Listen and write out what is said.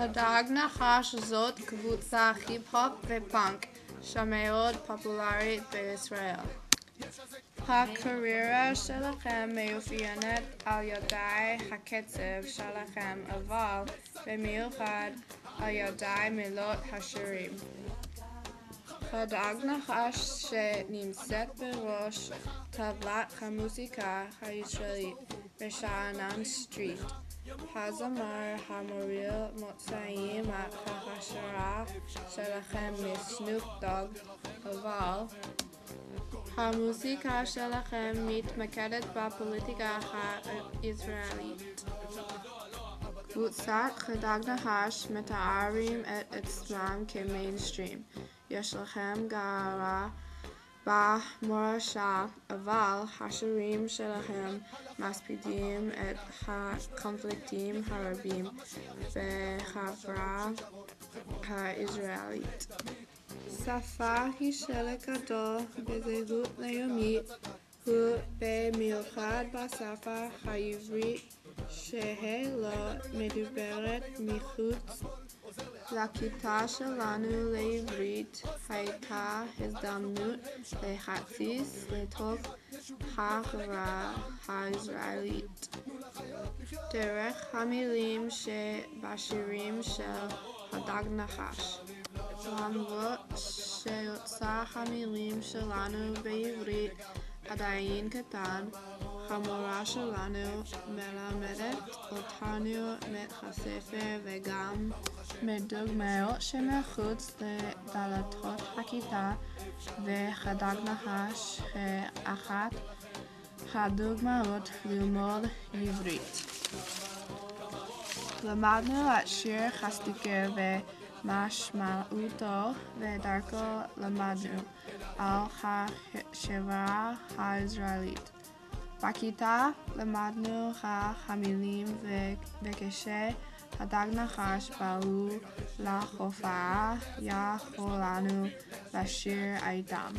הדג נחש זאת קבוצה היפ-הופ ופאנק שמאוד פופולרית בישראל. הקריירה שלכם מאופיינת על ידי הקצב שלכם, אבל במיוחד על ידי מילות השירים. הדג נחש שנמצאת בראש טבלת המוזיקה הישראלית בשאנן סטרייט. הזמר המוביל מוצאים את ההשראה שלכם מסנופ דוג, אבל המוזיקה שלכם מתמקדת בפוליטיקה הישראלית. קבוצת הדג נחש מתארים את עצמם כמיינסטרים. יש לכם גאווה במורשה, אבל השירים שלכם מספידים את הקונפליקטים הרבים בחברה הישראלית. שפה היא שלט גדול בזהות לאומית, ובמיוחד בשפה העברית שהיא לא מדוברת מחוץ לכיתה שלנו לעברית הייתה הזדמנות להכניס לתוך החברה הישראלית דרך המילים שבשירים של הדג נחש. למרות שאוצר המילים שלנו בעברית עדיין קטן, המורה שלנו מלמדת אותנו מהספר וגם מדוגמאות שמחוץ לדלתות הכיתה, והדג נחש אחת הדוגמאות ללמוד עברית. למדנו את שיר הסטיקר ומשמעותו, ודרכו למדנו על החברה הישראלית. בכיתה למדנו כך המילים וכשהדג נחש בעלו לחופרה יכולנו לשיר איתם.